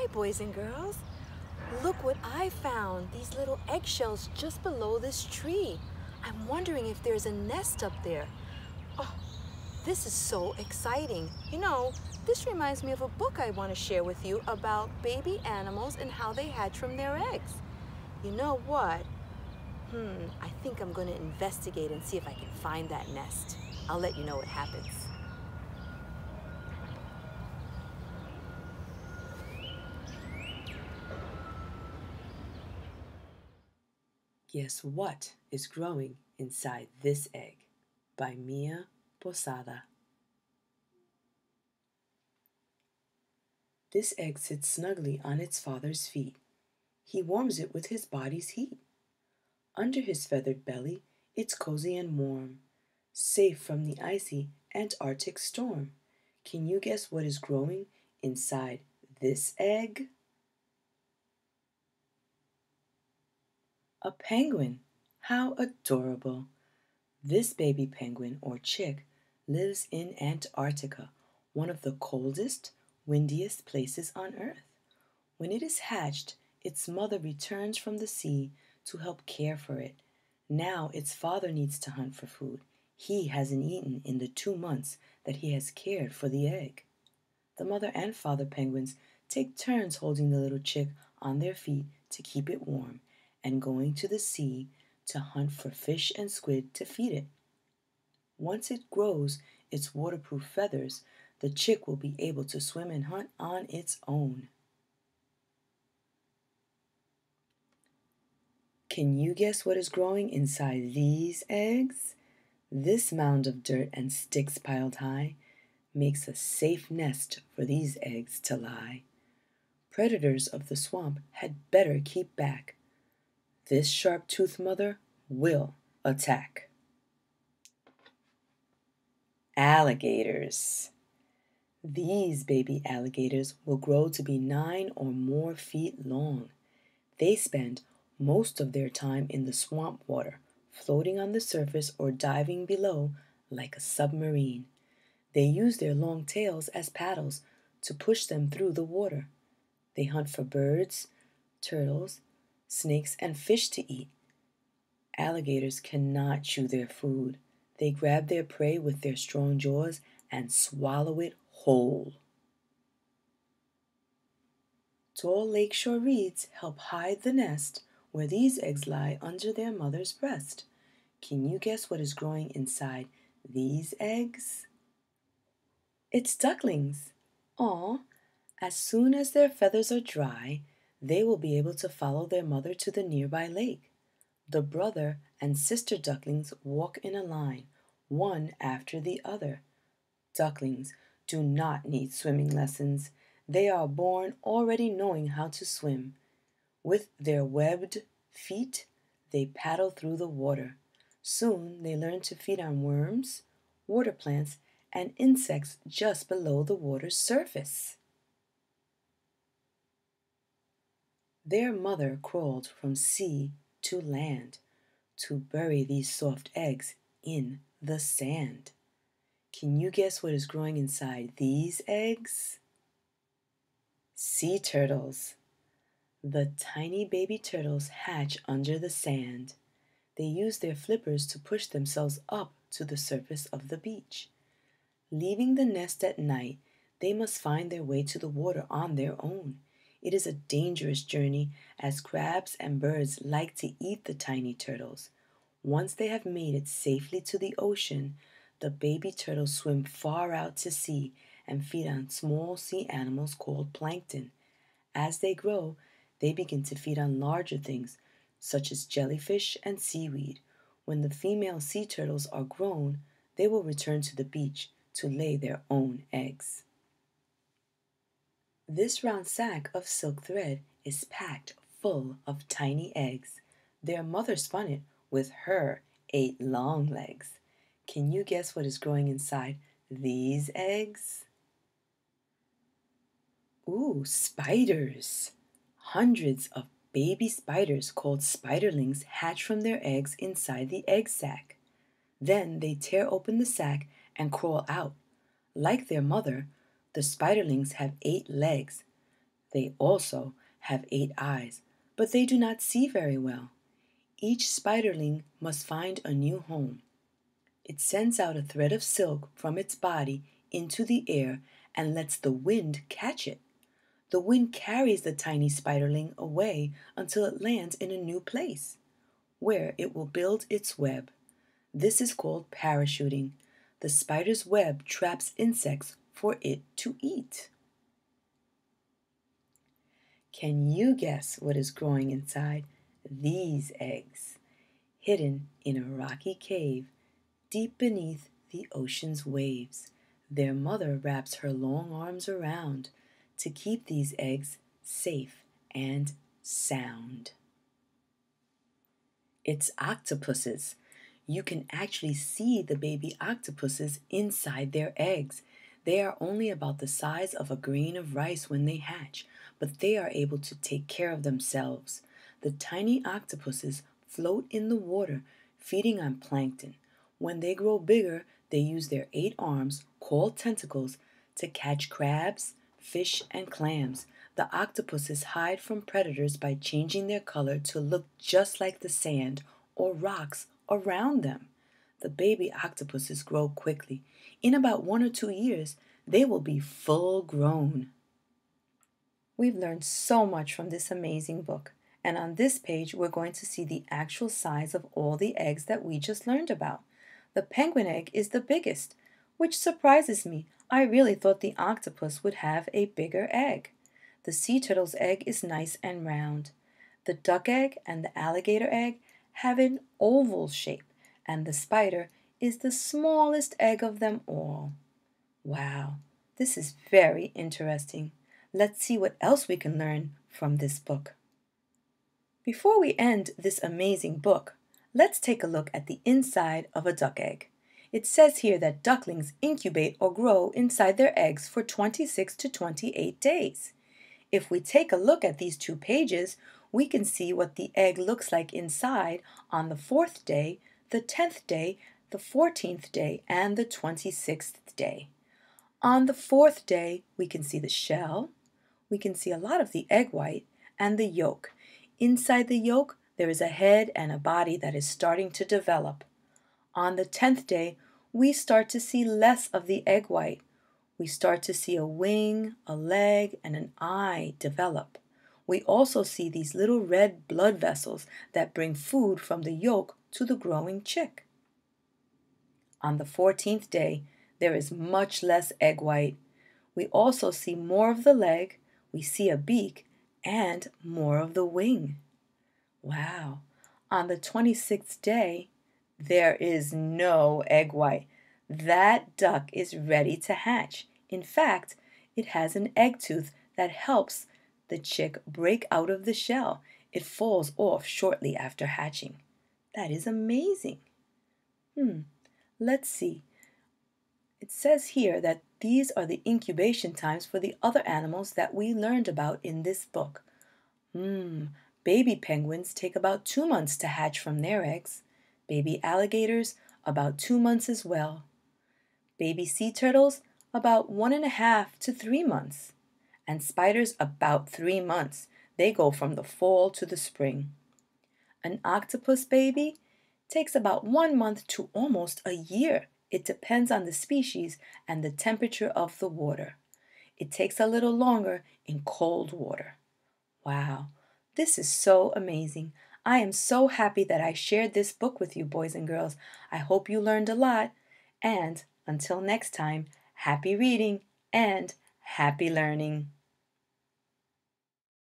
Hi, boys and girls. Look what I found. These little eggshells just below this tree. I'm wondering if there's a nest up there. Oh, this is so exciting. You know, this reminds me of a book I want to share with you about baby animals and how they hatch from their eggs. You know what? Hmm, I think I'm going to investigate and see if I can find that nest. I'll let you know what happens. Guess what is growing inside this egg? By Mia Posada. This egg sits snugly on its father's feet. He warms it with his body's heat. Under his feathered belly, it's cozy and warm, safe from the icy Antarctic storm. Can you guess what is growing inside this egg? A penguin. How adorable. This baby penguin or chick lives in Antarctica, one of the coldest, windiest places on Earth. When it is hatched, its mother returns from the sea to help care for it. Now its father needs to hunt for food. He hasn't eaten in the two months that he has cared for the egg. The mother and father penguins take turns holding the little chick on their feet to keep it warm and going to the sea to hunt for fish and squid to feed it. Once it grows its waterproof feathers, the chick will be able to swim and hunt on its own. Can you guess what is growing inside these eggs? This mound of dirt and sticks piled high makes a safe nest for these eggs to lie. Predators of the swamp had better keep back. This sharp toothed mother will attack. Alligators. These baby alligators will grow to be nine or more feet long. They spend most of their time in the swamp water, floating on the surface or diving below like a submarine. They use their long tails as paddles to push them through the water. They hunt for birds, turtles, snakes, and fish to eat. Alligators cannot chew their food. They grab their prey with their strong jaws and swallow it whole. Tall lakeshore reeds help hide the nest where these eggs lie under their mother's breast. Can you guess what is growing inside these eggs? It's ducklings. Aw, as soon as their feathers are dry, they will be able to follow their mother to the nearby lake. The brother and sister ducklings walk in a line, one after the other. Ducklings do not need swimming lessons. They are born already knowing how to swim. With their webbed feet, they paddle through the water. Soon they learn to feed on worms, water plants, and insects just below the water's surface. Their mother crawled from sea to land to bury these soft eggs in the sand. Can you guess what is growing inside these eggs? Sea turtles. The tiny baby turtles hatch under the sand. They use their flippers to push themselves up to the surface of the beach. Leaving the nest at night, they must find their way to the water on their own. It is a dangerous journey as crabs and birds like to eat the tiny turtles. Once they have made it safely to the ocean, the baby turtles swim far out to sea and feed on small sea animals called plankton. As they grow, they begin to feed on larger things, such as jellyfish and seaweed. When the female sea turtles are grown, they will return to the beach to lay their own eggs. This round sack of silk thread is packed full of tiny eggs. Their mother spun it with her eight long legs. Can you guess what is growing inside these eggs? Ooh, spiders! Hundreds of baby spiders called spiderlings hatch from their eggs inside the egg sac. Then they tear open the sac and crawl out. Like their mother, the spiderlings have eight legs. They also have eight eyes, but they do not see very well. Each spiderling must find a new home. It sends out a thread of silk from its body into the air and lets the wind catch it. The wind carries the tiny spiderling away until it lands in a new place, where it will build its web. This is called parachuting. The spider's web traps insects for it to eat. Can you guess what is growing inside these eggs? Hidden in a rocky cave deep beneath the ocean's waves, their mother wraps her long arms around to keep these eggs safe and sound. It's octopuses. You can actually see the baby octopuses inside their eggs. They are only about the size of a grain of rice when they hatch, but they are able to take care of themselves. The tiny octopuses float in the water, feeding on plankton. When they grow bigger, they use their eight arms, called tentacles, to catch crabs, fish, and clams. The octopuses hide from predators by changing their color to look just like the sand or rocks around them. The baby octopuses grow quickly. In about one or two years, they will be full grown. We've learned so much from this amazing book. And on this page, we're going to see the actual size of all the eggs that we just learned about. The penguin egg is the biggest, which surprises me. I really thought the octopus would have a bigger egg. The sea turtle's egg is nice and round. The duck egg and the alligator egg have an oval shape, and the spider is the smallest egg of them all. Wow, this is very interesting. Let's see what else we can learn from this book. Before we end this amazing book, let's take a look at the inside of a duck egg. It says here that ducklings incubate or grow inside their eggs for 26 to 28 days. If we take a look at these two pages, we can see what the egg looks like inside on the fourth day, the 10th day, the 14th day, and the 26th day. On the fourth day, we can see the shell, we can see a lot of the egg white and the yolk. Inside the yolk, there is a head and a body that is starting to develop. On the 10th day, we start to see less of the egg white. We start to see a wing, a leg, and an eye develop. We also see these little red blood vessels that bring food from the yolk to the growing chick. On the 14th day, there is much less egg white. We also see more of the leg, we see a beak and more of the wing. Wow. On the 26th day, there is no egg white. That duck is ready to hatch. In fact, it has an egg tooth that helps the chick break out of the shell. It falls off shortly after hatching. That is amazing. Hmm, let's see. It says here that these are the incubation times for the other animals that we learned about in this book. Hmm, baby penguins take about two months to hatch from their eggs. Baby alligators, about two months as well. Baby sea turtles, about one and a half to three months. And spiders, about three months. They go from the fall to the spring. An octopus baby takes about one month to almost a year it depends on the species and the temperature of the water. It takes a little longer in cold water. Wow, this is so amazing. I am so happy that I shared this book with you, boys and girls. I hope you learned a lot. And until next time, happy reading and happy learning.